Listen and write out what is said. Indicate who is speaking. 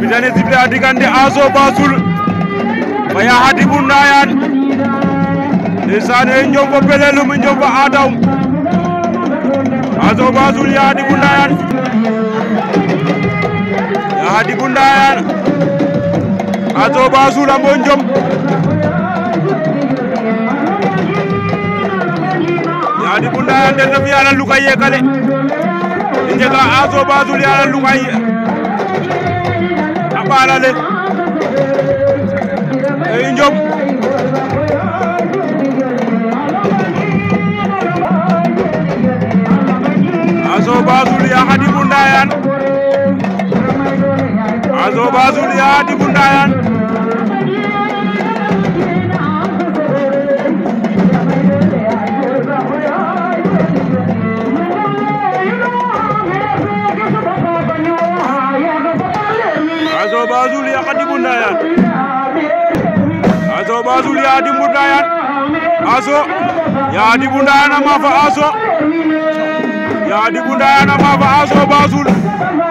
Speaker 1: bisane sifflé a diggante Asso Bassoul Maya Hadibou Ndayane ndeysaan e njom fo Pelelum njom fo Adaw Asso Bassoul Ya Hadibou Ndayane Ya Hadibou Ndayane Asso Bassoul a mbo njom Ya Hadibou Ndayane den ref yala lukay yekale i njega Asso Bassoul yala lukay laalale ay Ndiob azo basul ya hadi bundayan azo basul ya hadi bundayan Azobazul ya Khadimou Ndayane Azobazul ya Khadimou Ndayane Azo ya Khadimou Ndayane ama fa Azo ya Khadimou Ndayane ama fa